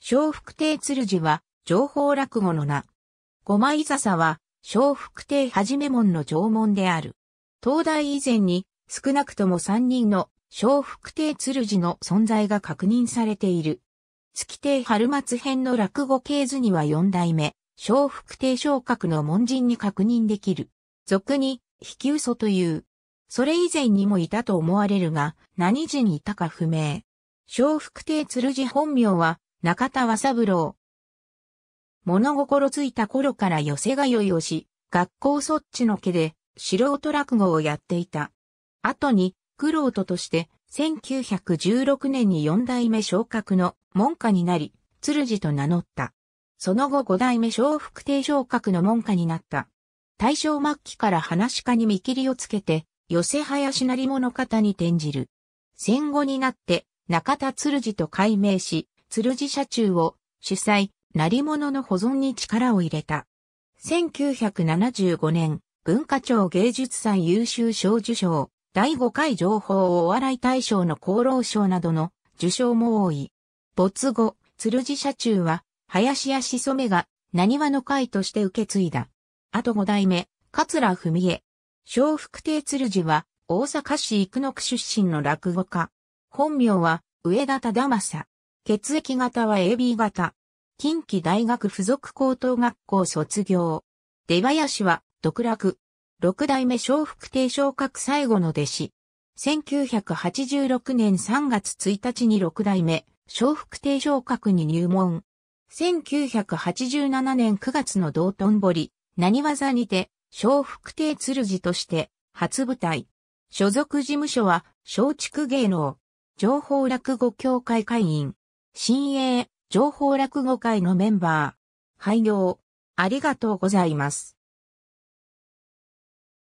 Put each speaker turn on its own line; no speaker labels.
小福亭鶴次は、情報落語の名。五枚笹は、小福亭はじめ門の縄文である。東大以前に、少なくとも三人の小福亭鶴次の存在が確認されている。月亭春松編の落語系図には四代目、小福亭昇格の門人に確認できる。俗に、引き嘘という。それ以前にもいたと思われるが、何時にいたか不明。小福亭鶴次本名は、中田和三郎。物心ついた頃から寄せがよいをし、学校そっちの家で素人落語をやっていた。後に、苦労ととして1916年に四代目昇格の門下になり、鶴寺と名乗った。その後五代目小福亭昇格の門下になった。大正末期から話家に見切りをつけて、寄せ林なり物方に転じる。戦後になって中田鶴寺と改名し、鶴寺社中を主催、なり物の保存に力を入れた。1975年、文化庁芸術祭優秀賞受賞、第5回情報をお笑い大賞の厚労省などの受賞も多い。没後、鶴寺社中は、林家しそめが、何話の会として受け継いだ。あと5代目、桂文江。小福亭鶴寺は、大阪市生野区出身の落語家。本名は、上田忠正。血液型は AB 型。近畿大学附属高等学校卒業。出林は、独楽。六代目小福亭昇格最後の弟子。1986年3月1日に六代目、小福亭昇格に入門。1987年9月の道頓堀、何技にて、小福亭鶴寺として初舞台。所属事務所は松竹芸能。情報落語協会会員。新鋭情報落語会のメンバー。廃業。ありがとうございます。